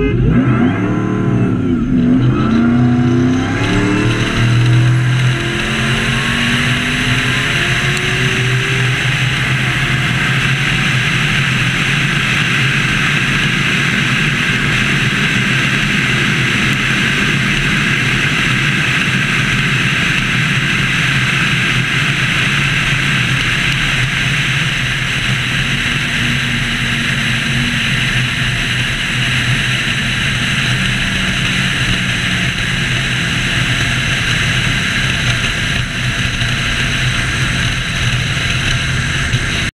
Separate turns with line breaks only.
Música